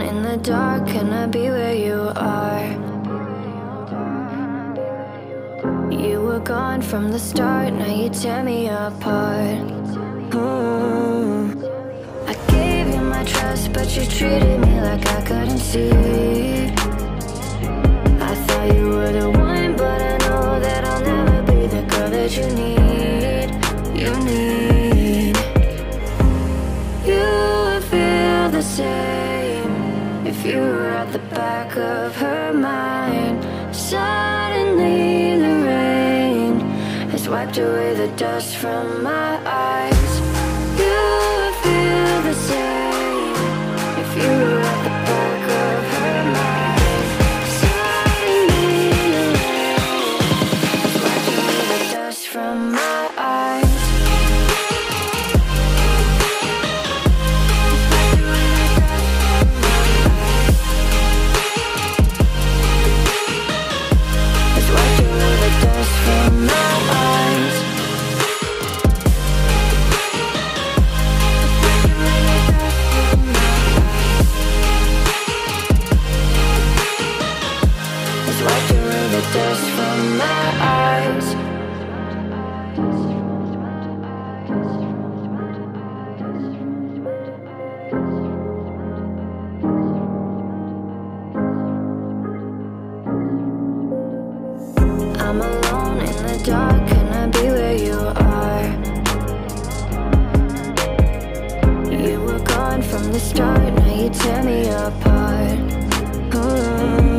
in the dark, can I be where you are? You were gone from the start, now you tear me apart. Ooh. I gave you my trust, but you treated me like I couldn't see. I thought you were the one, but I know that I'll never be the girl that you need. You need. You feel the same if you were at the back of her mind. Suddenly, the rain has wiped away the dust from my eyes. My eyes. I'm alone in the dark, can I be where you are? You were gone from the start, now you tear me apart. Ooh.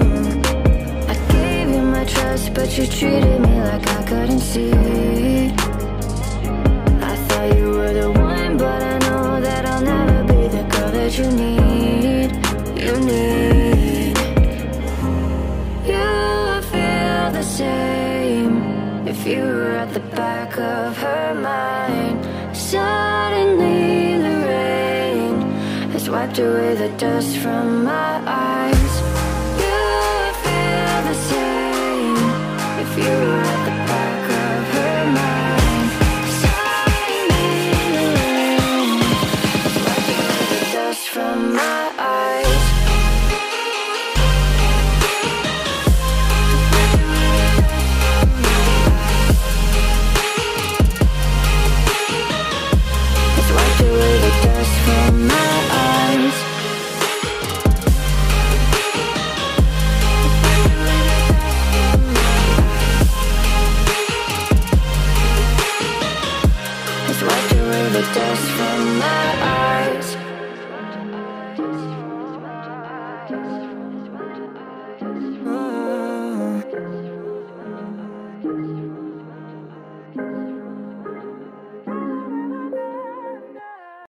But you treated me like I couldn't see. I thought you were the one, but I know that I'll never be the girl that you need. You need. You would feel the same if you were at the back of her mind. Suddenly, the rain has wiped away the dust from my eyes. the dust from my eyes.